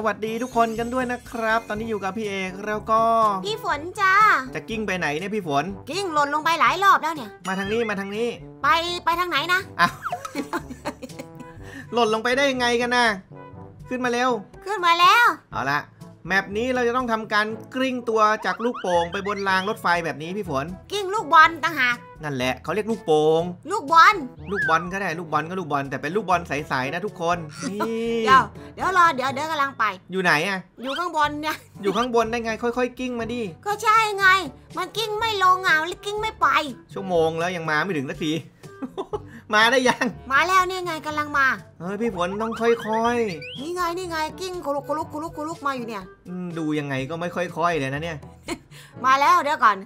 สวัสดีทุกคนกันด้วยนะครับ ตอนนี้อยู่กับพี่เอกแล้วก็ พี่ฝนจ้า จะกิ้งไปไหนเนี่ยพี่ฝน กิ้งหล่นลงไปหลายรอบแล้วเนี่ย มาทางนี้มาทางนี้ ไปไปทางไหนนะหล่นลงไปได้ยังไงกันนะขึ้นมาเร็ว ขึ้นมาแล้ว เอาละ แมปนี้เราจะต้องทำการกลิ้งตัวจากลูกโป่งไปบนรางรถไฟแบบนี้พี่ฝน กิ้งลูกบอลต่างหากนั่นแหละเขาเรียกลูกโป่งลูกบอล ลูกบอลก็ได้ลูกบอลก็ลูกบอลแต่เป็นลูกบอลใสๆนะทุกคนนี่เดี๋ยวเดี๋ยวรอเดี๋ยวเดี๋ยวกำลังไป อยู่ไหนอะอยู่ข้างบนเนี่ยอยู่ข้างบนได้ไง ค่อย ๆ กลิ้งมาดิก็ใช่ไง มันกลิ้งไม่ลงอะแล้วกลิ้งไม่ไป ชั่วโมงแล้วยังมาไม่ถึงสักที มาได้ยัง มาแล้วเนี่ยไงกำลังมา เฮ้ยพี่ฝนต้องค่อยนี่ไงนี่ไงกลิ้งกุลุกกุลุกกุลุกกุลุกมาอยู่เนี่ยๆอืมดูยังไงก็ไม่ค่อยๆเลยนะเนี่ย มาแล้วเดี๋ยวก่อน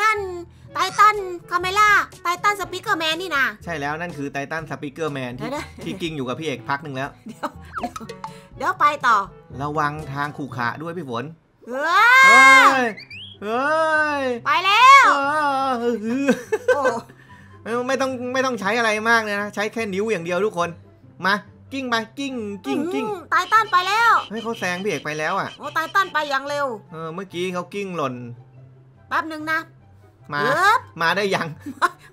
นั่น Titan Camera Titan Speakerman นี่นะใช่แล้วนั่นคือไททันสปีกเกอร์แมนเดี๋ที่ยวเดี๋ยวที่กิ้งอยู่กับพี่เอกพักหนึ่งแล้ว เดี๋ยวไปต่อ ระวังทางขู่ขระด้วยพี่ฝนเออเฮ้ยเฮ้ย ไปแล้วเออโอ้เออ ไม่ต้องไม่ต้องใช้อะไรมากเลยนะใช้แค่นิ้วอย่างเดียวทุกคนมากิ้งไปกิ้งกิ้งกิ้งอืมไททันไปแล้วให้เขาแซงพี่เอกไปแล้วอะโอ้ไททันไปอย่างเร็วเออเมื่อกี้เขากิ้งหล่นแป๊บหนึ่งนะมาเอ๊บมาได้ยัง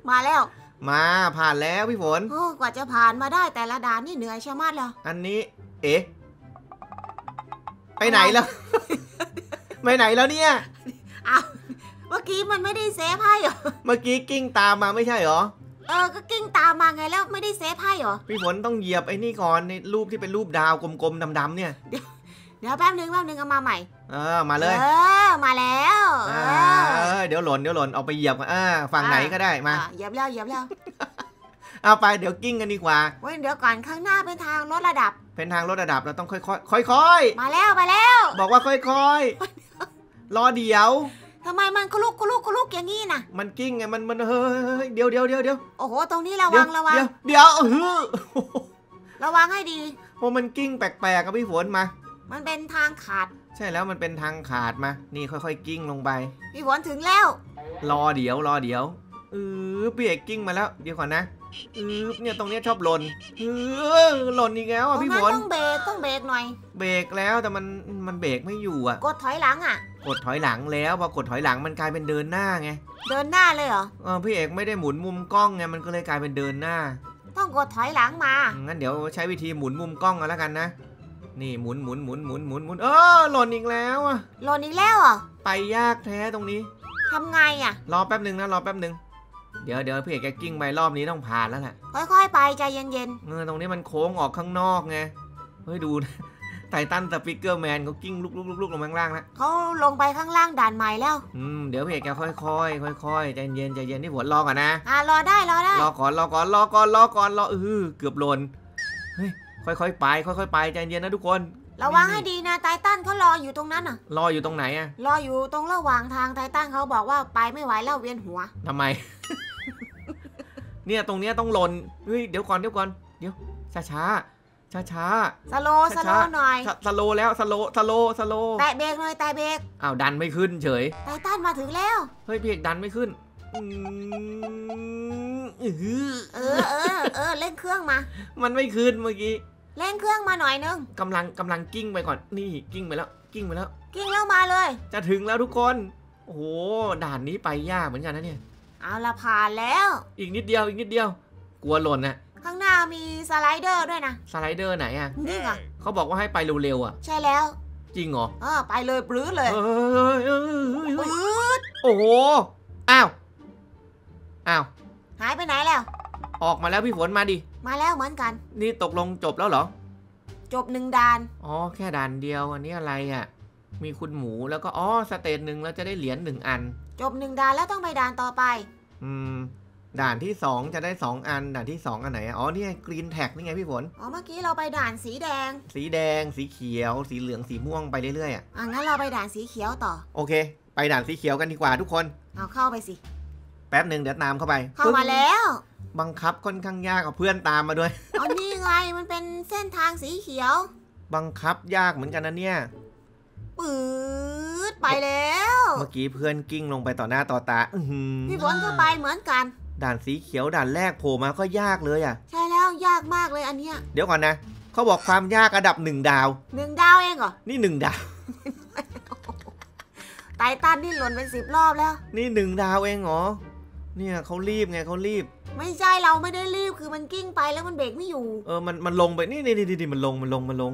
มาแล้ว มาผ่านแล้วพี่ฝนโอ้กว่าจะผ่านมาได้แต่ละด่านนี่เหนื่อยชะมัดเลยอันนี้ เอ๊ะไปไหนแล้วไปไหนแล้วเนี่ยอ้าว เมื่อกี้มันไม่ได้เซฟให้เหรอ เมื่อกี้กิ้งตามมาไม่ใช่เหรอ เออ ก็กิ้งตามมาไงแล้วไม่ได้เซฟให้เหรอ พี่ฝนต้องเหยียบไอ้นี่ก่อนในรูปที่เป็นรูปดาวกลมๆดำๆเนี่ย เดี๋ยวแป๊บหนึ่งแป๊บหนึ่งเอามาใหม่ เออ มาเลย เออ มาแล้วเออ่าอเออเดี๋ยวหล่นเดี๋ยวหล่นเอาไปเหยียบอ่าฝั่งไหนก็ได้มาอะเหยียบแล้วเหยียบแล้วเอาไปเดี๋ยวกิ้งกันดีกว่าเว้ยเดี๋ยวก่อนข้างหน้าเป็นทางลดระดับ เป็นทางลดระดับเราต้องค่อยๆค่อยมาแล้วมาแล้วๆบอกว่าค่อยๆ รอเดี๋ยว ทำไมมันกุลุกกุลุกกุลุกอย่างนี้นะมันกิ้งไงมันมันเฮ้ยเดี๋ยวเดี๋ยวเดี๋ยวเดี๋ยวโอ้โหตรงนี้ระวังระวัง เดี๋ยวเดี๋ยวเฮ้ยระวังให้ดีโอ้มันกิ้งแปลกๆกับพี่ฝนมา มันเป็นทางขาด ใช่แล้วมันเป็นทางขาดมา นี่ค่อยๆกิ้งลงไป พี่ฝนถึงแล้ว รอเดี๋ยวรอเดี๋ยวเออพี่เอกกิ้งมาแล้วเดี๋ยวก่อนนะเออเนี่ยตรงเนี้ยชอบหล่นเออหล่นอีกแล้วตรอะงพี่นั้ฝนนต้องเบรกต้องเบรกหน่อย เบรกแล้วแต่มันมันเบรกไม่อยู่อะ กดถอยหลังอะ กดถอยหลังแล้วพอกดถอยหลังมันกลายเป็นเดินหน้าไงเดินหน้าเลยเหรอเออพี่เอกไม่ได้หมุนมุมกล้องไงมันก็เลยกลายเป็นเดินหน้า ต้องกดถอยหลังมางั้นเดี๋ยวใช้วิธีหมุนมุมกล้องกันแล้วกันนะนี่หมุนหมุนหมุนหมุนหมุนหมุนเออหล่นอีกแล้วอะหล่นอีกแล้วเหรอไปยากแท้ตรงนี้ทำไงอะรอแป๊บหนึ่งนะรอแป๊บหนึ่งเดี๋ยวเดี๋ยวพี่เอกแกกิ้งไปรอบนี้ต้องผ่านแล้วแหละค่อยๆไปใจเย็นเออตรงนี้มันโค้งออกข้างนอกไงเฮ้ยดูนะ Titan Speakerman เขากิ้งลุกลุกลุกลุกลงมาข้างล่างแล้วๆเขาลงไปข้างล่างด่านใหม่แล้ว อืม เดี๋ยวพี่เอกแกค่อยๆค่อยๆใจเย็นใจเย็นที่หัวรอก่อนนะอ่ารอได้รอได้ รอก่อนรอก่อนรอก่อนรอก่อนรอเออเกือบหล่นเฮ้ยค่อยๆไป ค่อยๆไปใจเย็นนะทุกคนระวังให้ดีนะไททันเขารออยู่ตรงนั้นน่ะ รออยู่ตรงไหนอะรออยู่ตรงระหว่างทางไททันเขาบอกว่าไปไม่ไหวแล้วเวียนหัวทำไม เนี่ยตรงเนี้ยต้องหล่นเฮ้ยเดี๋ยวก่อนเดี๋ยวก่อนเดี๋ยวช้าช้า ช้าช้าสโลว์สโลว์หน่อยๆสโลว์แล้วสโลว์สโลว์สโลว์แตะเบรกหน่อยแตะเบรกอ้าวดันไม่ขึ้นเฉยไททันมาถึงแล้วเฮ้ยพี่เอกดันไม่ขึ้นอืมอื้อหือเออเออเออเล่นเครื่องมา มันไม่ขึ้นเมื่อกี้เล่นเครื่องมาหน่อยนึงกำลังกำลังกิ้งไปก่อนนี่กิ้งไปแล้วกิ้งไปแล้วกิ้งแล้วมาเลย จะถึงแล้วทุกคนโอ้โหด่านนี้ไปยากเหมือนกันนะเนี่ย เอาละผ่านแล้ว อีกนิดเดียวอีกนิดเดียว กลัวหล่นนะ ข้างหน้ามีสไลเดอร์ด้วยนะ สไลเดอร์ไหนอะนี่ไงเขาบอกว่าให้ไปเร็วๆอะใช่แล้ว จริงเหรอเออไปเลยปลื้ดเลยเฮ้ยเฮ้ยเฮ้ยเฮ้ยปลื้ดโอ้โห อ้าว อ้าว หายไปไหนแล้ว ออกมาแล้วพี่ฝนมาดิ มาแล้วเหมือนกัน นี่ตกลงจบแล้วเหรอ จบหนึ่งด่าน อ๋อแค่ด่านเดียวอันนี้อะไรอะมีคุณหมูแล้วก็อ๋อสเตจหนึ่งแล้วจะได้เหรียญหนึ่งอัน จบหนึ่งด่านแล้วต้องไปด่านต่อไป อืม ด่านที่สองจะได้สองอัน ด่านที่สองอันไหนอะอ๋อ นี่ไงกรีนแท็กนี่ไงพี่ฝน อ๋อ เมื่อกี้เราไปด่านสีแดง สีแดง สีเขียว สีเหลือง สีม่วงไปเรื่อยๆอะอะงั้นเราไปด่านสีเขียวต่อ โอเค ไปด่านสีเขียวกันดีกว่าทุกคน เอาเข้าไปสิ แป๊บหนึ่งเดี๋ยวตามเข้าไป เข้ามาแล้ว บังคับค่อนข้างยากเอาเพื่อนตามมาด้วย อ๋อ นี่ไง มันเป็นเส้นทางสีเขียว บังคับยากเหมือนกันนะเนี่ยปื๊ดไปแล้ว เมื่อกี้เพื่อนกิ้งลงไปต่อหน้าต่อตาอื้อหือพี่ฝนก็ไปเหมือนกัน ด่านสีเขียวด่านแรกโผล่มาก็ยากเลยอะ ใช่แล้วยากมากเลยอันเนี้ย เดี๋ยวก่อนนะเขาบอกความยากระดับหนึ่งดาวหนึ่งดาวเองเหรอ นี่หนึ่งดาวไททันนี่หล่นเป็นสิบรอบแล้ว นี่หนึ่งดาวเองเหรอ เนี่ยเขารีบไงเขารีบ ไม่ใช่เราไม่ได้รีบคือมันกิ้งไปแล้วมันเบรกไม่อยู่ เออมันมันลงไปนี่นี่นี่นี่มันลงมันลงมันลง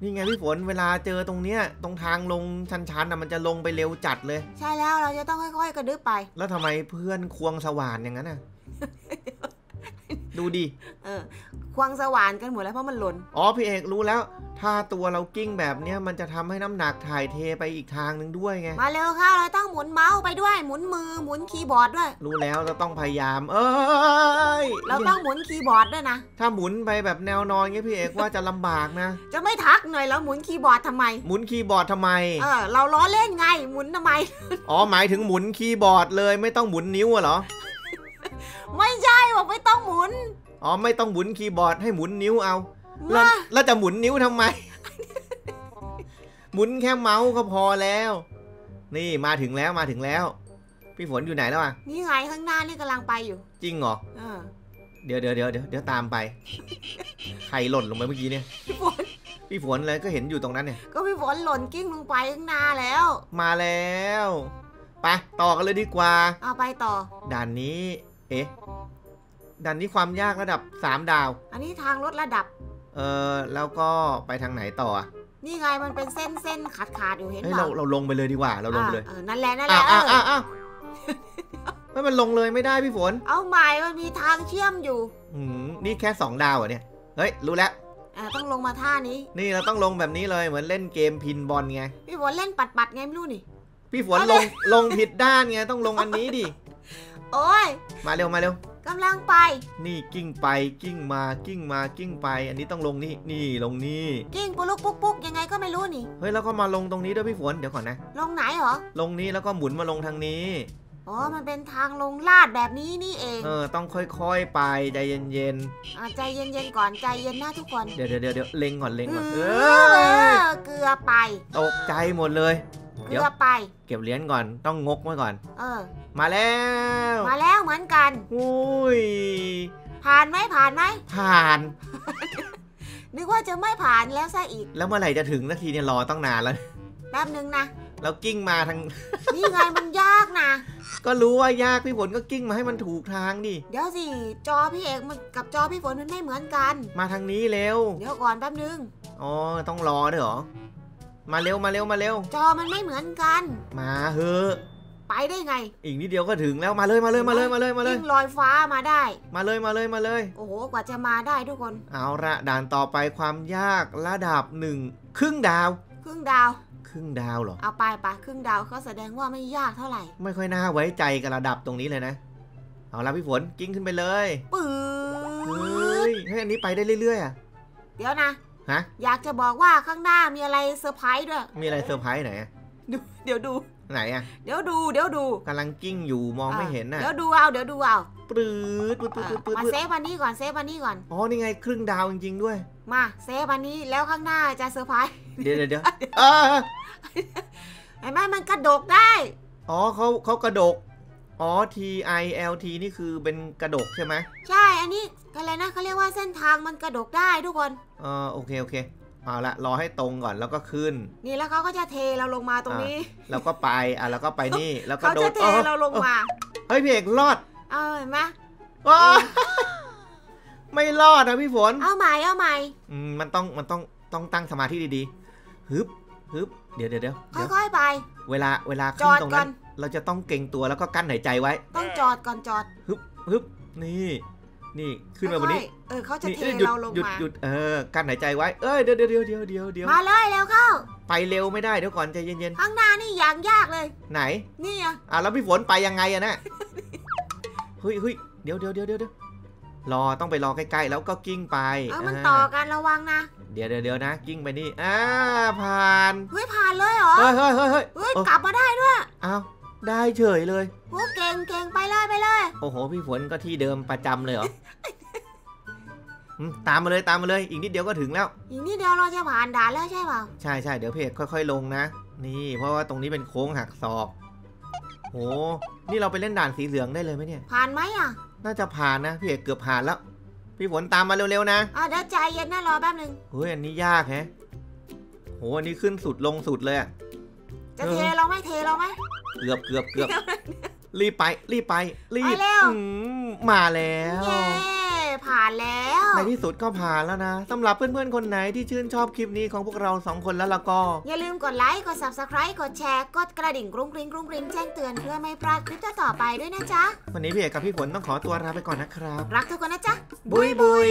นี่ไงพี่ฝนเวลาเจอตรงเนี้ยตรงทางลงชันๆนะมันจะลงไปเร็วจัดเลย ใช่แล้วเราจะต้องค่อยๆกระดึบไป แล้วทำไมเพื่อนควงสว่านอย่างนั้นน่ะ ดูดิเออควงสว่านกันหมดแล้วเพราะมันหล่นอ๋อพี่เอกรู้แล้ว ถ้าตัวเรากิ้งแบบเนี้ยมันจะทำให้น้ำหนักถ่ายเทไปอีกทางหนึ่งด้วยไงมาเร็วเข้าเราต้องหมุนเมาส์ไปด้วยหมุนมือหมุนคีย์บอร์ดด้วย รู้แล้วเราต้องพยายาม เอ้ยเราต้องหมุนคีย์บอร์ดด้วยนะถ้าหมุนไปแบบแนวนอนเงี้ยพี่เอกว่าจะลำบากนะ จะไม่ทักหน่อยแล้วหมุนคีย์บอร์ดทำไม หมุนคีย์บอร์ดทำไมเออเราล้อเล่นไงหมุนทำไมอ๋อหมายถึงหมุนคีย์บอร์ดเลยไม่ต้องหมุนนิ้วอะเหรอ ไม่ใช่บอกไม่ต้องหมุน อ๋อไม่ต้องหมุนคีย์บอร์ดให้หมุนนิ้วเอา แล้วมาแล้วจะหมุนนิ้วทำไม หมุนแค่เมาส์ก็พอแล้ว นี่มาถึงแล้วมาถึงแล้ว พี่ฝนอยู่ไหนแล้วอะ นี่ไงข้างหน้านี่กำลังไปอยู่ จริงเหรอเออเดี๋ยวเดี๋ยวเดี๋ยวเดี๋ยวเดี๋ยวตามไป ใครหล่นลงไปเมื่อกี้เนี่ย พี่ฝน พี่ฝนเลยก็เห็นอยู่ตรงนั้นเนี่ย ก็พี่ฝนหล่นกิ้งลงไปข้างหน้าแล้ว มาแล้ว ไปต่อกันเลยดีกว่า เอาไปต่อ ด่านนี้ เอ๊ะด่านนี้ความยากระดับ 3 ดาว อันนี้ทางลดระดับ เออแล้วก็ไปทางไหนต่ออะนี่ไงมันเป็นเส้นเส้นขาดขาดๆอยู่เห็นเฮ้ยเปเราล่าเราลงไปเลยดีกว่า เราลงไปเลยอ่าเออนั่นแหละนั่นแหอ้าละวอ้าวเออ้าอวอ้าวไม่มันลงเลยไม่ได้พี่ฝน เอาใหม่มันมีทางเชื่อมอยู่อืมนี่แค่ 2 ดาวเหรอเนี่ย เฮ้ยรู้แล้วอ่าต้องลงมาท่านี้ นี่เราต้องลงแบบนี้เลยเหมือนเล่นเกมพินบอลไง พี่ฝนเล่นปัดปัดๆไงไม่รู้นี่ พี่ฝนเอาลเลงยลงผิดด้านไงต้องลงอันนี้ดิ โอ้ย มาเร็วมาเร็วกำลังไป นี่กิ้งไปกิ้งมากิ้งมากิ้งไป อันนี้ต้องลงนี่นี่ลงนี่ กิ้งปุลุกปุ๊กปุ๊กยังไงก็ไม่รู้นี่ เฮ้ยแล้วก็มาลงตรงนี้ด้วยพี่ฝนเดี๋ยวก่อนนะ ลงไหนเหรอ ลงนี้แล้วก็หมุนมาลงทางนี้ อ๋อ มันเป็นทางลงลาดแบบนี้นี่เอง เออ ต้องค่อยๆไปใจเย็นอ่าใจเย็นๆก่อนใจเย็นนะทุกคนๆเดี๋ยวเดี๋ยวเดี๋ยวเดี๋ยวเล็งก่อนเล็งก่อน เอเอออเกลือไป ตกใจหมดเลย เกเดี๋ลืยวอไป เก็บเหรียญก่อนต้องงกไว้ก่อน เออ มาแล้ว มาแล้วเหมือนกัน อุ้ย ผ่านไหมผ่านไหม ผ่าน นึกว่าจะไม่ผ่านแล้วซะอีก แล้วเมื่อไหร่จะถึงนาทีเนี่ยรอตั้งนานแล้ว แป๊บนึงนะแล้วกิ้งมาทาง นี่ไงมันยากนะ ก็รู้ว่ายากพี่ฝนก็กิ้งมาให้มันถูกทางดิ เดี๋ยวสิ จอพี่เอกมันกับจอพี่ฝนมันไม่เหมือนกัน มาทางนี้เร็ว เดี๋ยวก่อนแป๊บนึง อ๋อ ต้องรอด้วยเหรอ มาเร็วมาเร็วมาเร็ว จอมันไม่เหมือนกัน มาเฮอะไปได้ไง อีกนิดเดียวก็ถึงแล้วมาเลยมาเลยมาเลยมาเลยมาเลยยิ่งลอยฟ้ามาได้ มาเลยมาเลยมาเลย โอ้โหกว่าจะมาได้ทุกคน เอาละด่านต่อไปความยากระดับหนึ่งครึ่งดาว ครึ่งดาว ครึ่งดาวเหรอ เอาไปปะครึ่งดาวเขาแสดงว่าไม่ยากเท่าไหร่ ไม่ค่อยน่าไว้ใจกับระดับตรงนี้เลยนะ เอาละพี่ฝนกิ้งขึ้นไปเลยปื้ดเฮ้ยให้อันนี้ไปได้เรื่อยๆอะเดี๋ยวนะ ฮะ อยากจะบอกว่าข้างหน้ามีอะไรเซอร์ไพรส์ด้วย มีอะไรเซอร์ไพรส์ไหนอะดูเดี๋ยวดู ไหนอะ เดี๋ยวดู เดี๋ยวดูกำลังกิ้งอยู่มองไม่เห็นน่ะ เดี๋ยวดูเอา เดี๋ยวดูเอาปรืดปืดปืดปืดปืดมาปืด save อันนี้ก่อน save อันนี้ก่อน อ๋อ นี่ไงครึ่งดาวจริงๆด้วย มา save อันนี้แล้วข้างหน้าจะเซอร์ไพรส์ เดี๋ยวเดี๋ยวเดี๋ยวเออเห็นไหมมันกระดกได้ อ๋อเขาเขากระดก อ๋อ T I L T นี่คือเป็นกระดกใช่ไหมใช่ อันนี้อะไรนะเขาเรียกว่าเส้นทางมันกระดกได้ทุกคนเออโอเคโอเคเอาละรอให้ตรงก่อนแล้วก็ขึ้น นี่แล้วเขาก็จะเทเราลงมาตรงนี้แล้วก็ไปอะแล้วก็ไปนี่แล้วก็เขาโดจะดเทออเราลงมาเฮ้ยพี่เอกรอดเอาเห็นไหมว้าไม่รอดนะพี่ฝนเอาใหม่เอาใหม่อืมมันต้องมันต้องต้องตั้งสมาธิดีๆฮึบฮึบเดี๋ยวเดี๋ยวเดี๋ยวเดี๋ยวค่อยๆไป เวลาเวลาจขึ้อนดตรงก่อนั้นน เราจะต้องเก่งตัวแล้วก็กั้นหายใจไว้ ต้องจอดก่อนจอดฮึบฮึบนี่นี่ขึ้นมาบนนี้ค่อยๆเออเขาจะนี่เทเอ้ยหยุดเราลงหยุดมาหยุดเออกั้นหายใจไว้เอ้ยเดี๋ยวเดี๋ยวเดี๋ยวเดี๋ยวเดี๋ยวเดี๋ยวมาเลยแล้วเข้า ไปเร็วไม่ได้เดี๋ยวก่อนใจเย็นข้างหน้านี่อย่างยากเลยๆไหน นี่อะอะแล้วพี่ฝนไปยังไงอะน่ะเฮ้ยเฮ้ยเดี๋ยวเดี๋ยวเดี๋ยวเดี๋ยวรอต้องไปรอใกล้ๆแล้วก็กิ้งไปเอามันาต่อกันระวังนะเดี๋ยวเดี๋ยวเดี๋ยวนะกิ้งไปนี่อ่าผ่านเฮ้ยผ่านเลยเหรอเฮ้ยเฮ้ยเฮ้ยเฮ้ยเฮ้ยเออกลับมาได้ด้วยอ้าว ได้เฉยเลยโอ้เก่งเก่งไปเลยไปเลย โอ้โห พี่ฝนก็ที่เดิมประจำเลยเหรอ อืมตามมาเลยตามมาเลย อีกนิดเดียวก็ถึงแล้ว อีกนิดเดียวเราจะผ่านด่านแล้วใช่เปล่าใช่ใช่เดี๋ยวเพจค่อยๆลงนะ นี่ เพราะว่าตรงนี้เป็นโค้งหักศอกโห นี่เราไปเล่นด่านสีเหลืองได้เลยไหมเนี่ย ผ่านไหมอะน่าจะผ่านนะพี่เอกเกือบผ่านแล้ว พี่ฝนตามมาเร็วๆนะ อะเดี๋ยวใจเย็นนะรอแป๊บนึงเฮ้ยอันนี้ยากแฮะโหอันนี้ขึ้นสุดลงสุดเลยอะ จะเออเทเราไหมเทเราไหมเกือบเกือบเกือบรีบไป รีบไป รีบไปเร็วอืมมาแล้วเย้ผ่านแล้ว ในที่สุดก็ผ่านแล้วนะสำหรับเพื่อนๆคนไหนที่ชื่นชอบคลิปนี้ของพวกเราสองคนแล้วล่ะก็ อย่าลืมกดไลค์ กด subscribe กดแชร์ กดกระดิ่งกรุ้งกริ้งกรุ้งกริ้งแจ้งเตือนเพื่อไม่พลาดคลิปต่อๆไปด้วยนะจ๊ะ วันนี้พี่เอกกับพี่ฝนต้องขอตัวลาไปก่อนนะครับ รักทุกคนนะจ๊ะ บุยบุย